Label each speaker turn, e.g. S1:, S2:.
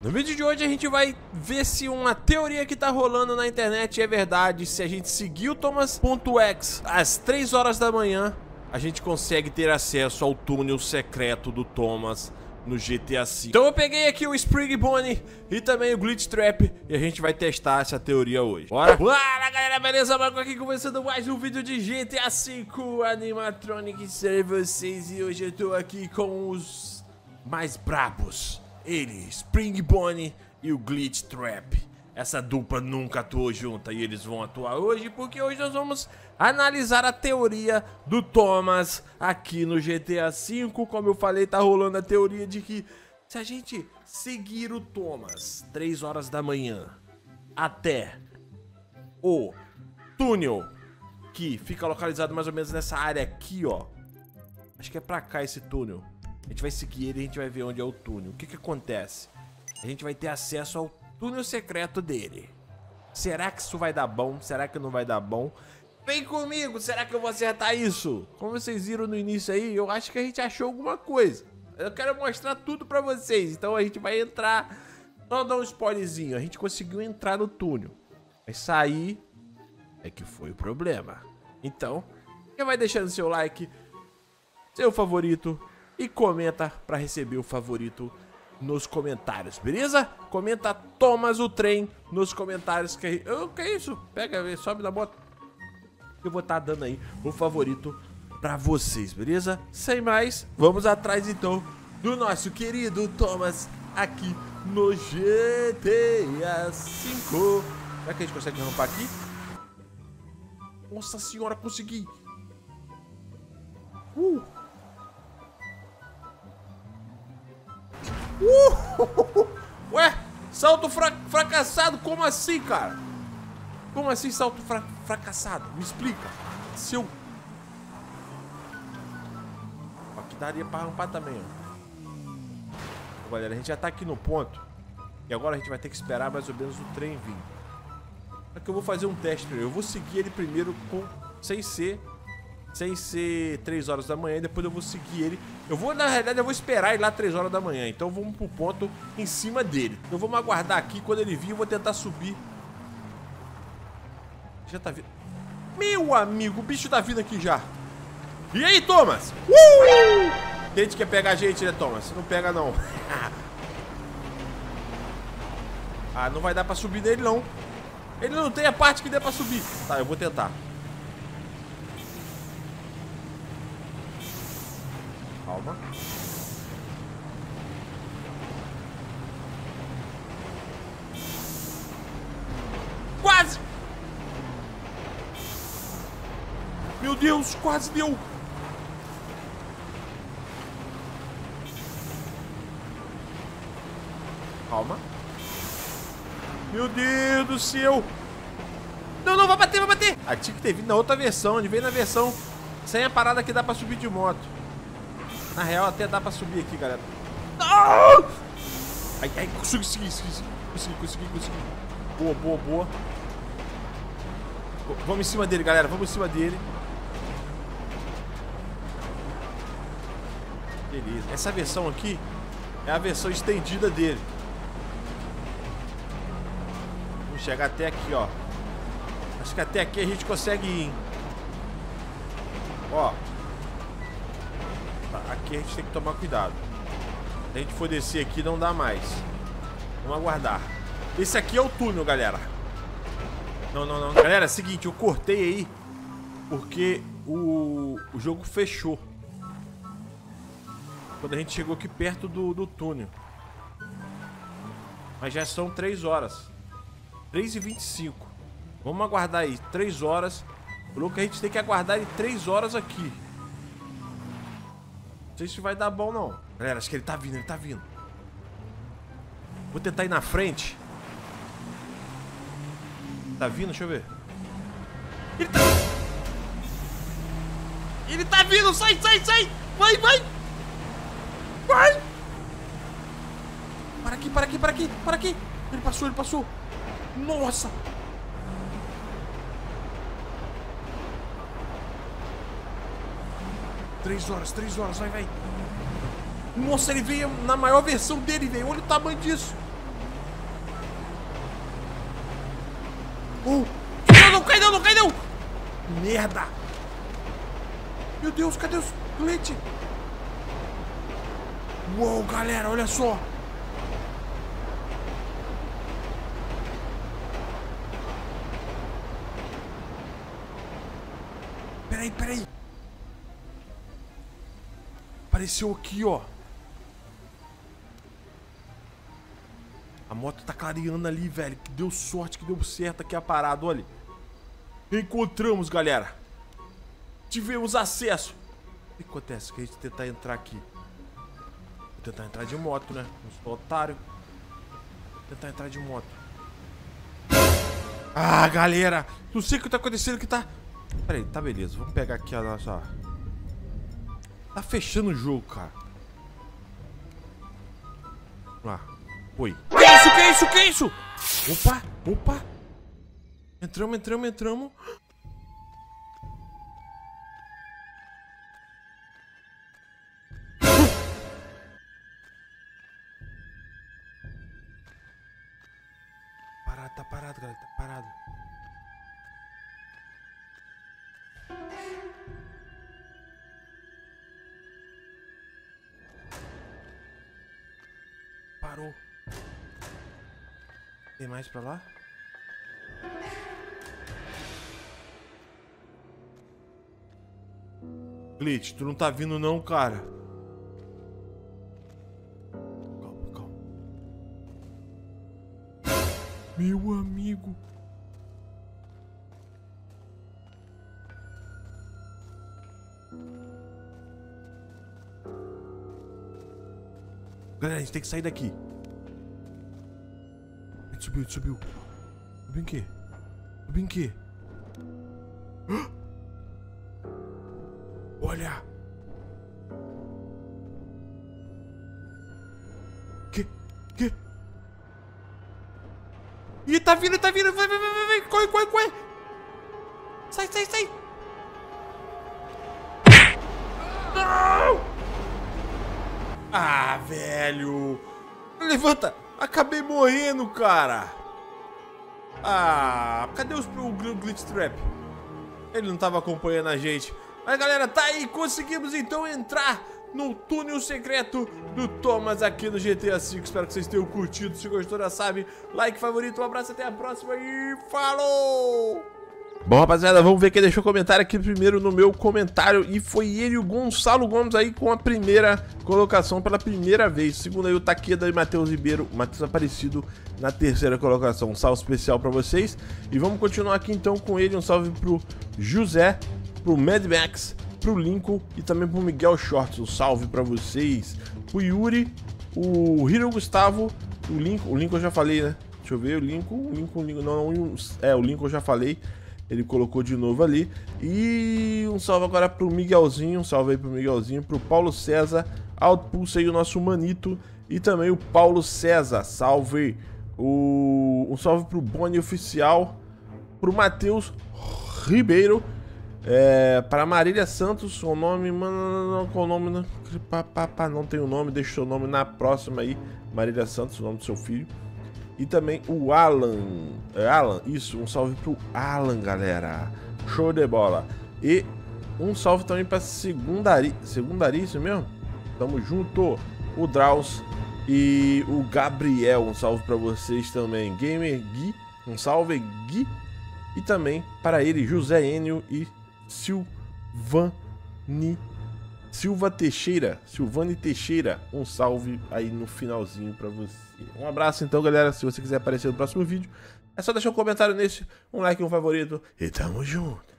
S1: No vídeo de hoje a gente vai ver se uma teoria que tá rolando na internet é verdade. Se a gente seguir o Thomas.x às 3 horas da manhã, a gente consegue ter acesso ao túnel secreto do Thomas no GTA V. Então eu peguei aqui o Spring Bonnie e também o Glitch Trap e a gente vai testar essa teoria hoje. Bora? Fala galera, beleza? Marco aqui começando mais um vídeo de GTA V Animatronic ser vocês e hoje eu tô aqui com os mais brabos ele, Spring Bonnie e o Glitch Trap. Essa dupla nunca atuou junta e eles vão atuar hoje porque hoje nós vamos analisar a teoria do Thomas aqui no GTA V. Como eu falei, tá rolando a teoria de que se a gente seguir o Thomas 3 horas da manhã até o túnel que fica localizado mais ou menos nessa área aqui, ó. Acho que é pra cá esse túnel. A gente vai seguir ele e a gente vai ver onde é o túnel. O que que acontece? A gente vai ter acesso ao túnel secreto dele. Será que isso vai dar bom? Será que não vai dar bom? Vem comigo, será que eu vou acertar isso? Como vocês viram no início aí, eu acho que a gente achou alguma coisa. Eu quero mostrar tudo pra vocês, então a gente vai entrar... Só dar um spoilerzinho, a gente conseguiu entrar no túnel. Mas sair é que foi o problema. Então, já vai deixando seu like, seu favorito, e comenta para receber o favorito nos comentários, beleza? Comenta Thomas o trem nos comentários que o que é isso? Pega, sobe na moto. Eu vou estar tá dando aí o favorito para vocês, beleza? Sem mais, vamos atrás então do nosso querido Thomas aqui no GTA 5. Será que a gente consegue rampar aqui? Nossa senhora, consegui! Uh! Uh! Ué, salto fra fracassado? Como assim, cara? Como assim salto fra fracassado? Me explica. Seu... Aqui daria pra rampar também, ó. Galera, a gente já tá aqui no ponto. E agora a gente vai ter que esperar mais ou menos o trem vir. Só que eu vou fazer um teste. Eu vou seguir ele primeiro com... sem ser sem ser 3 horas da manhã depois eu vou seguir ele. Eu vou, na realidade, eu vou esperar ele lá 3 horas da manhã. Então vamos pro ponto em cima dele. Então vamos aguardar aqui. Quando ele vir, eu vou tentar subir. Já tá vindo. Meu amigo, o bicho tá vindo aqui já. E aí, Thomas? Uh! Tente quer pegar a gente, né, Thomas? Não pega, não. ah, não vai dar pra subir nele, não. Ele não tem a parte que dê pra subir. Tá, eu vou tentar. Calma. Quase! Meu Deus, quase deu! Calma. Meu Deus do céu! Não, não, vai bater, vai bater! A tinha que ter vindo na outra versão, onde veio na versão sem a parada que dá pra subir de moto. Na real, até dá pra subir aqui, galera. Não! Ai, ai, consegui, consegui, consegui, consegui, consegui, consegui. Boa, boa, boa. Vamos em cima dele, galera. Vamos em cima dele. Beleza. Essa versão aqui é a versão estendida dele. Vamos chegar até aqui, ó. Acho que até aqui a gente consegue ir. Ó, aqui a gente tem que tomar cuidado. Se a gente for descer aqui, não dá mais. Vamos aguardar. Esse aqui é o túnel, galera. Não, não, não. Galera, é o seguinte, eu cortei aí porque o, o jogo fechou. Quando a gente chegou aqui perto do, do túnel. Mas já são 3 horas. 3 e 25. Vamos aguardar aí. 3 horas. O louco a gente tem que aguardar em 3 horas aqui sei se vai dar bom, não. Galera, acho que ele tá vindo, ele tá vindo. Vou tentar ir na frente. Tá vindo? Deixa eu ver. Ele tá... Ele tá vindo! Sai, sai, sai! Vai, vai! Vai! Para aqui, para aqui, para aqui, para aqui! Ele passou, ele passou! Nossa! Três horas, três horas, vai, vai. Nossa, ele veio na maior versão dele, velho. Olha o tamanho disso. Oh. Não, não cai não, não cai não. Merda. Meu Deus, cadê os leite? Uou, galera, olha só. Peraí, peraí. Apareceu aqui, ó. A moto tá clareando ali, velho. Que deu sorte, que deu certo aqui a parada, olha. Encontramos, galera. Tivemos acesso. O que acontece? Que a gente tentar entrar aqui. Vou tentar entrar de moto, né? Não sou otário. Vou tentar entrar de moto. Ah, galera. Não sei o que tá acontecendo que tá... Pera aí, tá beleza. Vamos pegar aqui a nossa... Tá fechando o jogo, cara. Lá. Oi. Que isso, que isso, que isso? Opa, opa. Entramos, entramos, entramos. Parado, tá parado, galera, tá parado. Parou. Tem mais pra lá? Glitch, tu não tá vindo não, cara. Calma, calma. Meu amigo. Galera, a gente tem que sair daqui. A gente subiu, a gente subiu. Subiu em quê? Subiu em quê? Olha! Que? Que? Ih, tá vindo, tá vindo! Vai, vai, vai, vai! Corre, corre, corre! Sai, sai, sai! Não! Ah, velho! Levanta! Acabei morrendo, cara! Ah, cadê os, o Glitch Trap? Ele não tava acompanhando a gente. Mas galera, tá aí, conseguimos então entrar no túnel secreto do Thomas aqui no GTA V. Espero que vocês tenham curtido. Se gostou, já sabe, like, favorito, um abraço, até a próxima e falou! Bom, rapaziada, vamos ver quem deixou comentário aqui primeiro no meu comentário. E foi ele, o Gonçalo Gomes, aí com a primeira colocação pela primeira vez. Segundo aí o Taqueda e Matheus Ribeiro, Matheus Aparecido na terceira colocação. Um salve especial pra vocês. E vamos continuar aqui então com ele. Um salve pro José, pro Mad Max, pro Lincoln e também pro Miguel Shorts. Um salve pra vocês. Pro Yuri, o Hiro Gustavo, o Lincoln. O Lincoln eu já falei, né? Deixa eu ver, o Lincoln, o Lincoln, o Lincoln não, não, é, o Lincoln eu já falei. Ele colocou de novo ali. E um salve agora pro Miguelzinho. Um salve aí pro Miguelzinho. Pro Paulo César. Outpulse aí o nosso manito. E também o Paulo César. Salve. O... Um salve pro Boni Oficial. Pro Matheus Ribeiro. É, para Marília Santos, o nome, mano, qual o nome? Não, não tem o nome, deixa o nome na próxima aí. Marília Santos, o nome do seu filho. E também o Alan. É Alan, isso, um salve pro Alan, galera. Show de bola. E um salve também pra Segundari. Segundari, isso mesmo? Tamo junto. O Draus e o Gabriel. Um salve pra vocês também. Gamer Gui, um salve Gui. E também para ele, José Enio e Silvani Silva Teixeira, Silvane Teixeira, um salve aí no finalzinho para você. Um abraço então, galera. Se você quiser aparecer no próximo vídeo, é só deixar um comentário nesse, um like, um favorito e tamo junto.